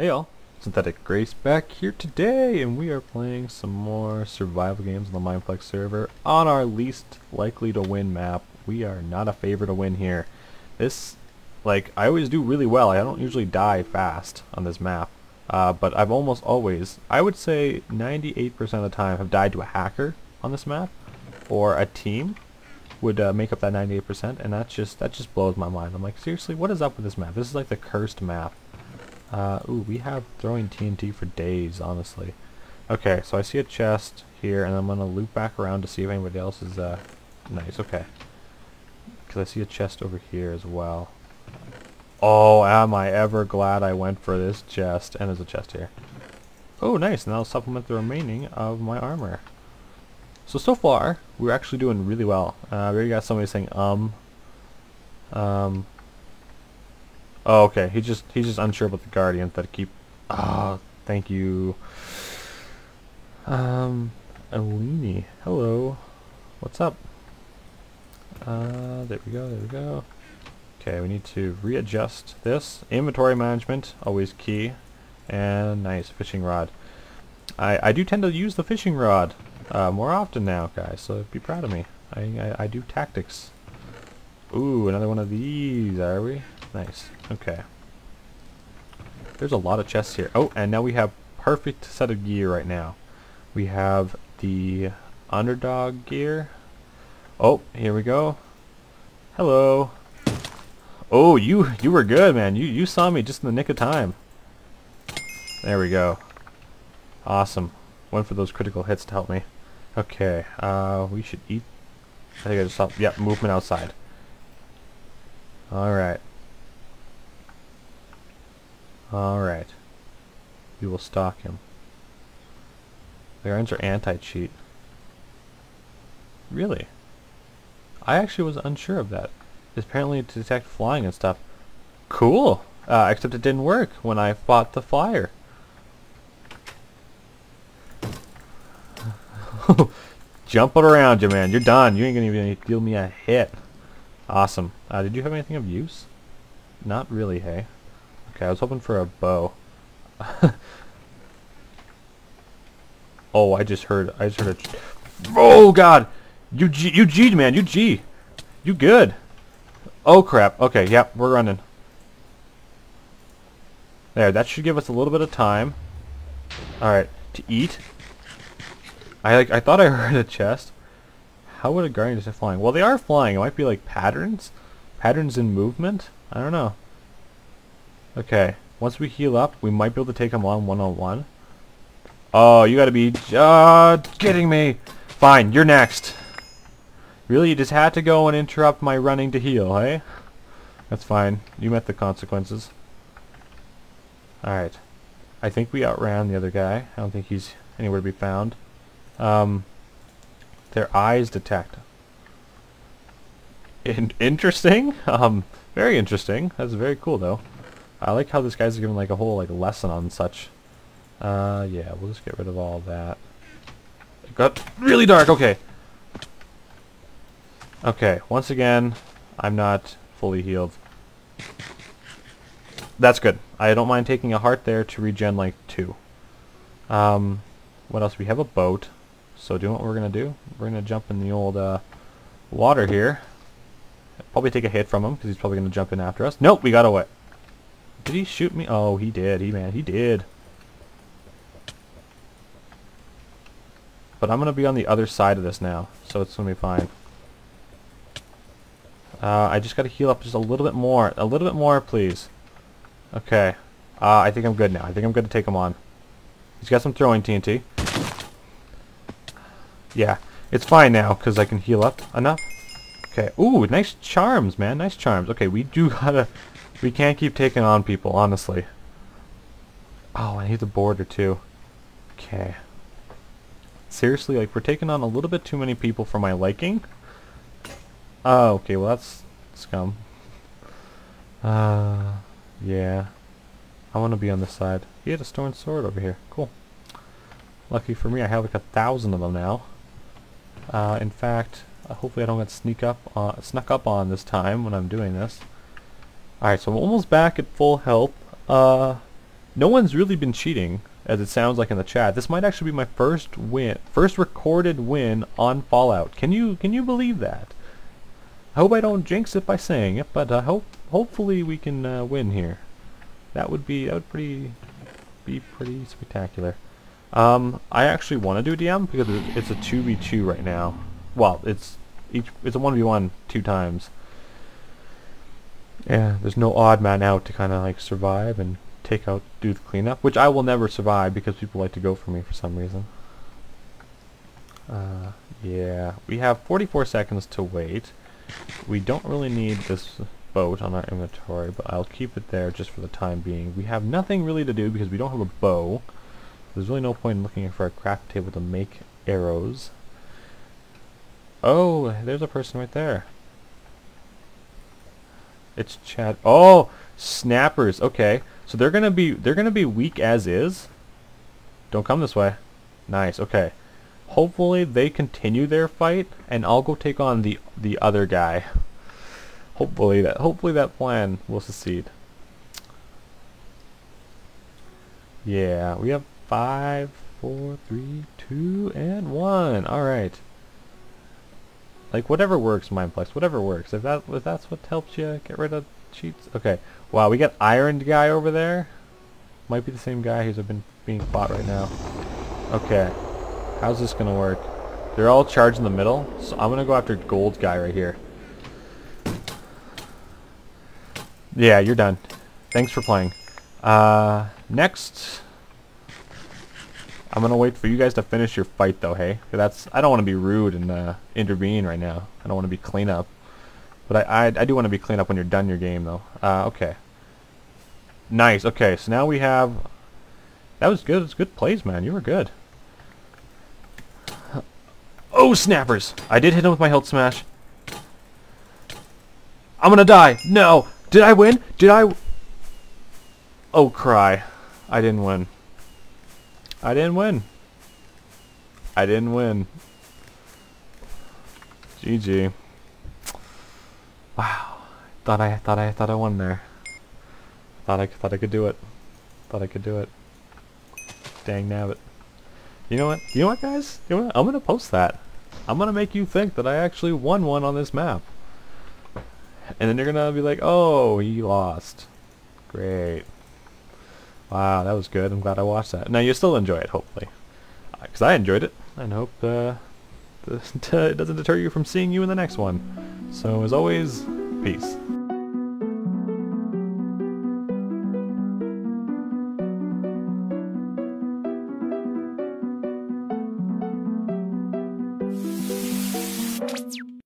Hey y'all, Synthetic Grace back here today, and we are playing some more survival games on the Mineplex server on our least likely to win map. We are not a favorite to win here. This, like, I always do really well. I don't usually die fast on this map, uh, but I've almost always, I would say 98% of the time, have died to a hacker on this map, or a team would uh, make up that 98%, and that just that just blows my mind. I'm like, seriously, what is up with this map? This is like the cursed map. Uh, ooh, we have throwing TNT for days, honestly. Okay, so I see a chest here, and I'm going to loop back around to see if anybody else is, uh, nice, okay. Because I see a chest over here as well. Oh, am I ever glad I went for this chest. And there's a chest here. Oh, nice, and that'll supplement the remaining of my armor. So, so far, we're actually doing really well. Uh, we already got somebody saying, um, um, Oh, okay. He just he's just unsure about the guardians that keep. Ah, oh, thank you. Um, Alini, hello. What's up? Uh, there we go. There we go. Okay, we need to readjust this. Inventory management, always key. And nice fishing rod. I I do tend to use the fishing rod uh, more often now, guys. So be proud of me. I I, I do tactics. Ooh, another one of these, are we? Nice. Okay. There's a lot of chests here. Oh, and now we have perfect set of gear right now. We have the underdog gear. Oh, here we go. Hello. Oh, you you were good, man. You you saw me just in the nick of time. There we go. Awesome. Went for those critical hits to help me. Okay, uh, we should eat. I think I just saw. Yep, movement outside. All right. Alright. We will stalk him. The irons are anti-cheat. Really? I actually was unsure of that. It's apparently to detect flying and stuff. Cool! Uh, except it didn't work when I fought the flyer. Jumping around you, man. You're done. You ain't gonna even deal me a hit. Awesome. Uh, did you have anything of use? Not really, hey? Okay, I was hoping for a bow. oh, I just heard. I just heard a. Oh God! You G, you G man, you G, you good. Oh crap. Okay, yep, we're running. There, that should give us a little bit of time. All right, to eat. I like. I thought I heard a chest. How would a guardian just flying? Well, they are flying. It might be like patterns, patterns in movement. I don't know. Okay. Once we heal up, we might be able to take him on one-on-one. Oh, you gotta be uh, kidding me. Fine, you're next. Really, you just had to go and interrupt my running to heal, hey? That's fine. You met the consequences. Alright. I think we outran the other guy. I don't think he's anywhere to be found. Um, their eyes detect. In interesting? Um, very interesting. That's very cool, though. I like how this guy's given like a whole like lesson on such. Uh, yeah, we'll just get rid of all that. It got really dark. Okay. Okay. Once again, I'm not fully healed. That's good. I don't mind taking a heart there to regen like two. Um, what else? We have a boat. So do what we're gonna do? We're gonna jump in the old uh, water here. Probably take a hit from him because he's probably gonna jump in after us. Nope, we got away. Did he shoot me? Oh, he did. He man, he did. But I'm gonna be on the other side of this now, so it's gonna be fine. Uh, I just gotta heal up just a little bit more. A little bit more, please. Okay. Uh, I think I'm good now. I think I'm good to take him on. He's got some throwing TNT. Yeah, it's fine now, because I can heal up enough. Okay. Ooh, nice charms, man. Nice charms. Okay, we do gotta we can't keep taking on people, honestly. Oh, I need the border too. Okay. Seriously, like, we're taking on a little bit too many people for my liking. Oh, okay, well that's scum. Uh, yeah. I want to be on this side. He had a stone sword over here. Cool. Lucky for me, I have like a thousand of them now. Uh, in fact, uh, hopefully I don't get sneak up, uh, snuck up on this time when I'm doing this. Alright, so I'm almost back at full health. Uh, no one's really been cheating, as it sounds like in the chat. This might actually be my first win, first recorded win on Fallout. Can you can you believe that? I hope I don't jinx it by saying it, but I hope hopefully we can uh, win here. That would be that would pretty be pretty spectacular. Um, I actually want to do DM because it's a 2v2 right now. Well, it's each it's a 1v1 two times. Yeah, there's no odd man out to kind of like survive and take out, do the cleanup, which I will never survive because people like to go for me for some reason. Uh, yeah, we have 44 seconds to wait. We don't really need this boat on our inventory, but I'll keep it there just for the time being. We have nothing really to do because we don't have a bow. There's really no point in looking for a craft table to make arrows. Oh, there's a person right there. It's Chad. Oh, snappers. Okay, so they're gonna be they're gonna be weak as is. Don't come this way. Nice. Okay. Hopefully they continue their fight, and I'll go take on the the other guy. Hopefully that hopefully that plan will succeed. Yeah, we have five, four, three, two, and one. All right. Like whatever works, Mineplex. Whatever works. If that if that's what helps you get rid of cheats. Okay. Wow, we got Ironed guy over there. Might be the same guy who's been being fought right now. Okay. How's this gonna work? They're all charged in the middle, so I'm gonna go after Gold guy right here. Yeah, you're done. Thanks for playing. Uh, next, I'm gonna wait for you guys to finish your fight, though. Hey, that's I don't want to be rude and uh, intervene right now. I don't want to be cleanup, but I, I I do want to be cleanup when you're done your game, though. Uh, okay. Nice. Okay, so now we have. That was good. It's good plays, man. You were good. Oh, snappers! I did hit him with my health smash. I'm gonna die. No. Did I win? Did I? Oh, cry. I didn't win. I didn't win. I didn't win. GG. Wow. Thought I thought I thought I won there. Thought I thought I could do it. Thought I could do it. Dang nabbit. You know what? You know what, guys? You know what? I'm gonna post that. I'm gonna make you think that I actually won one on this map. And then you're gonna be like, oh, he lost. Great. Wow, that was good. I'm glad I watched that. Now you still enjoy it, hopefully, because uh, I enjoyed it, and hope uh, it doesn't deter you from seeing you in the next one. So as always, peace.